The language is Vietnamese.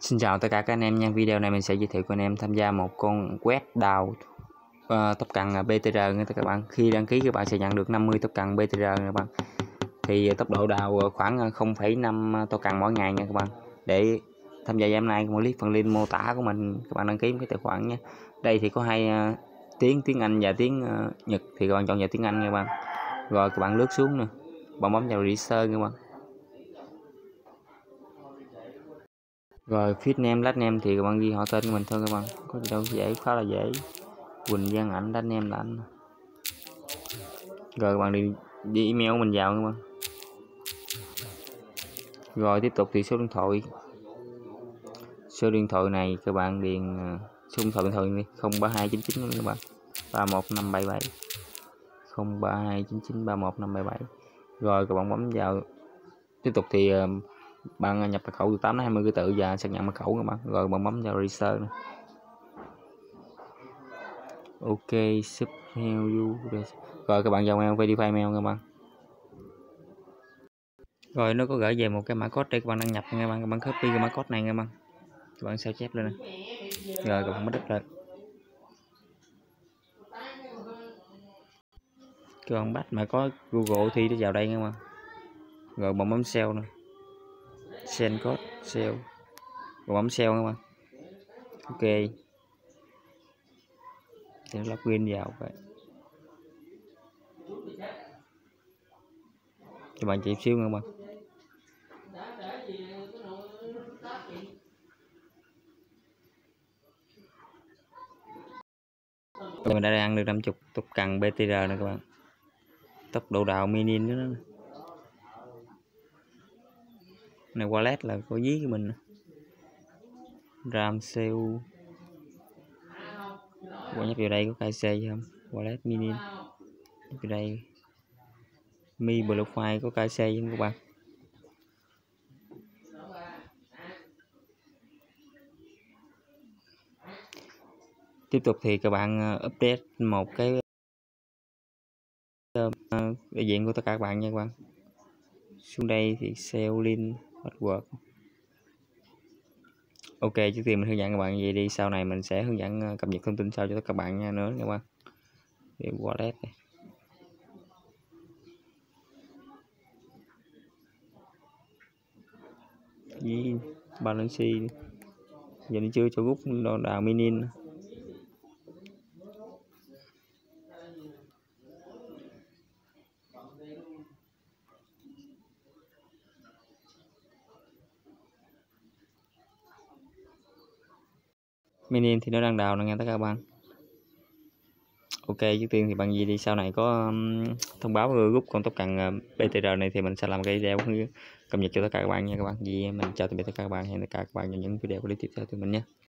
Xin chào tất cả các anh em nha. Video này mình sẽ giới thiệu cho anh em tham gia một con quét đào ờ, uh, tóc cần ờ, BTR nha các bạn. Khi đăng ký các bạn sẽ nhận được 50 tóc cần BTR nha các bạn. Thì ờ, tốc độ đào khoảng 0,5 tô cần mỗi ngày nha các bạn. Để tham gia game nay một clip phần link mô tả của mình các bạn đăng ký một cái tài khoản nhé. Đây thì có hai uh, tiếng tiếng Anh và tiếng uh, Nhật thì các bạn chọn vào tiếng Anh nha các bạn. Rồi các bạn lướt xuống nè. Bạn bấm vào research nha các bạn rồi fit name, last name thì các bạn ghi họ tên của mình thôi các bạn. Có gì đâu, dễ, khá là dễ. Quỳnh Giang ảnh, last name là anh. Rồi các bạn đi đi email của mình vào các bạn. Rồi tiếp tục thì số điện thoại. Số điện thoại này các bạn điền à, số điện thoại bình thường đi 03299 các bạn. 31577 03299 31577 rồi các bạn bấm vào. Tiếp tục thì à, bạn nhập mật khẩu từ 8 đến 20 ký tự và xác nhận mật khẩu các bạn rồi bạn bấm vào register này. ok, ship mail you. Rồi các bạn vào mail, verify mail các bạn rồi nó có gửi về một cái mã code để các bạn đăng nhập nha các bạn các bạn copy cái mã code này nha các bạn các bạn sao chép lên này. rồi các bạn mất đích rồi các bạn bắt mà có google thì nó vào đây nha các bạn rồi bạn bấm sell này send code sell rồi bấm sell các bạn ok. Thì nó login vào vậy. Cho bạn chị xíu nha các bạn mình đã ăn được 50 tục cần BTR nè các bạn. Tốc độ đào mini nữa đó này, wallet là có dí của mình ram cu qua nhấp vào đây có KC không? Wallet mini. Nhấp vào đây. Mi profile có KC không các bạn? Tiếp tục thì các bạn ờ, update một cái ờ, ờ, đại diện của tất cả các bạn nha các bạn. Xuống đây thì sell link password ok, trước tiên mình hướng dẫn các bạn gì đi, sau này mình sẽ hướng dẫn ờ, cập nhật thông tin sau cho các bạn nha nữa các bạn thì wallet này với balance giờ nó chưa cho rút đào minin mini thì nó đang đào nè nghe tất cả các bạn. Ok trước tiên thì bằng gì đi sau này có um, thông báo group con tóc cần uh, ờ, BTR này thì mình sẽ làm cái video cập nhật cho tất cả các bạn nha các bạn. Vì mình chào tạm biệt tất cả các bạn. Hẹn tất cả các bạn trong những video clip tiếp theo từ mình nhé.